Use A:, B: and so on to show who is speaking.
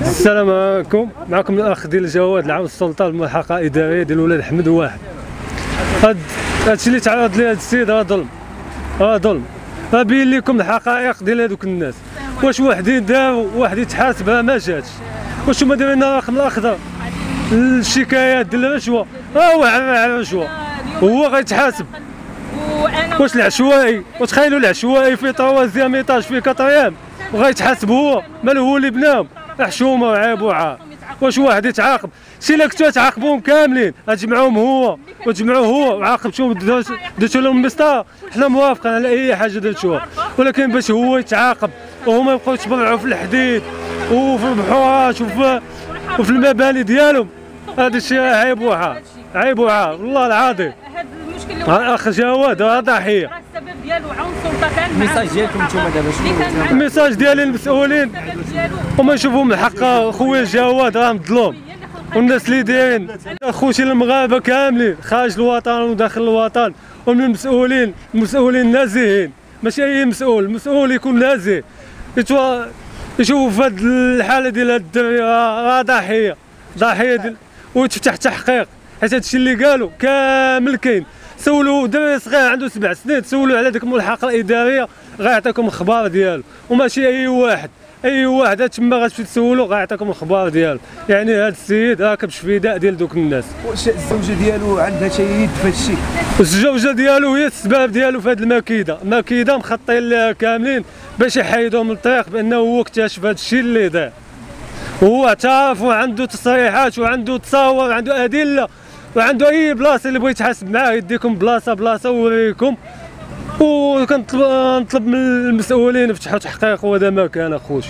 A: السلام عليكم. معكم الأخ ديال الجواد العام السلطه الملحقه الاداريه ديال ولاد حمد واحد. هاد هادشي اللي تعرض ليه هاد السيد راه ظلم. راه ظلم. راه بين لكم الحقائق ديال هادوك الناس. واش وحدين داو واحد يتحاسب راه ما جاتش. واش هما دايرين الرقم الأخضر. الشكايات ديال الرشوة. ها هو على الرشوة. هو غيتحاسب. واش العشوائي؟ وتخيلوا العشوائي في طوازيام ايطاج في كطريام وغيتحاسب هو مالو هو اللي بناهم؟ حشومه وعيب وعار واش واحد يتعاقب؟ سي لا كنتو تعاقبوهم كاملين. تجمعوهم هو. وتجمعوه هو. وعاقبتوهم درتو لهم مسطره حنا موافقين على أي حاجة درتوها. ولكن باش هو يتعاقب وهما يبقاو يتبرعوا في الحديد وفي البحورات وفي وفي المباني ديالهم. هذا الشيء عيب وعار عيب وعار والله العظيم
B: هذا المشكل اللي وقع
A: اخ جواد راه ضحية.
B: راه السبب ديالو كان
C: ال message ديالكم نتوما دابا شنو؟ ال
A: message ديالي للمسؤولين.
B: السبب ديالو
A: هما يشوفوا من حق خويا جواد راه مظلوم. والناس اللي دايرين. خوتي المغاربة كاملين خارج الوطن وداخل الوطن. ومن المسؤولين المسؤولين نازهين ماشي أي مسؤول المسؤول يكون نازه يتوا يشوفوا في هذه الحالة ديال هاد الدري راه ضحية. ضحية ديال ويتفتح تحقيق. حيت هادشي اللي قالوا كامل كاين. سولوا دري صغير عنده سبع سنين تسولوا على ديك الملحقة الإدارية غيعطيكم الخبار ديالو. وماشي أي واحد أي واحد تما غتمشي تسولو غيعطيكم الخبار ديالو. يعني هذا السيد راه كبش فداء ديال دوك الناس.
C: واش الزوجة ديالو عندها شي يد في هادشي
A: والزوجه ديالو هي السبب ديالو في هذه المكيده مكيده مخطين لها كاملين باش يحيدوهم من الطريق بأنه هو اكتشف هذا الشيء اللي دار هو اعترف وعنده تصريحات وعنده تصاور وعنده أدلة. وعنده اي بلاصة اللي بغى يتحاسب معاه يديكم بلاصة بلاصة ويوريكم وكنطلب نطلب من المسؤولين يفتحوا تحقيق وهذا ما كان اخوتي